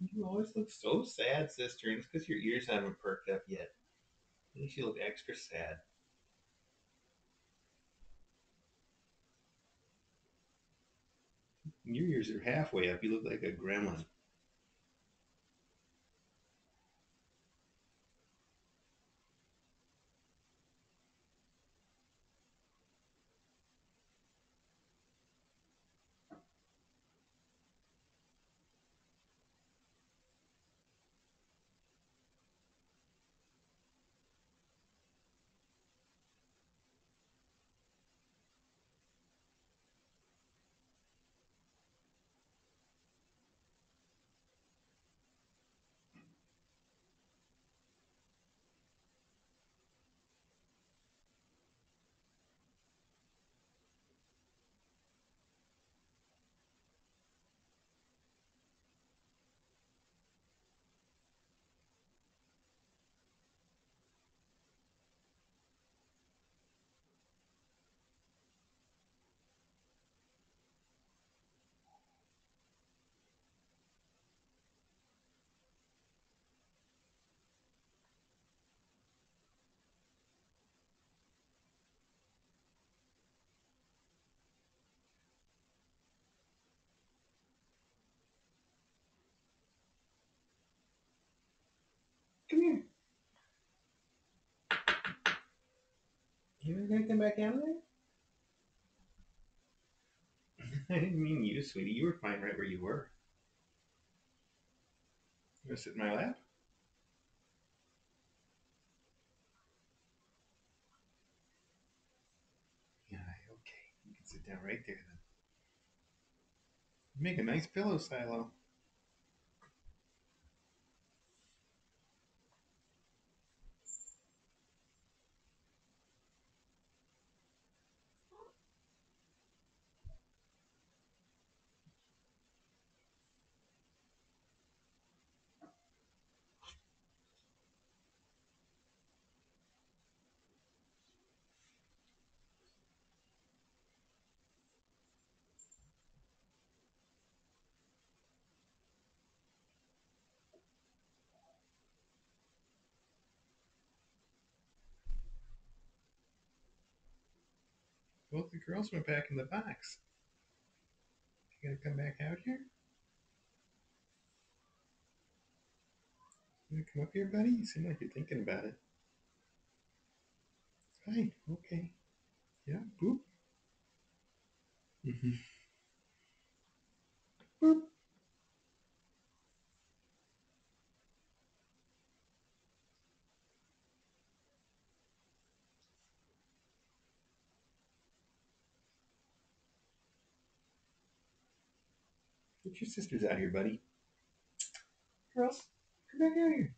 You always look so sad, sister, and it's because your ears haven't perked up yet. Least you look extra sad. Your ears are halfway up. You look like a gremlin. Come here. You ever gonna come back of there? I didn't mean you, sweetie. You were fine right where you were. You wanna sit in my lap? Yeah, okay. You can sit down right there then. Make a nice pillow silo. Both the girls went back in the box. You gonna come back out here? You gonna come up here, buddy? You seem like you're thinking about it. Fine, okay. Yeah, boop. Mm-hmm. Boop. Get your sisters out here, buddy. Girls, come back out here.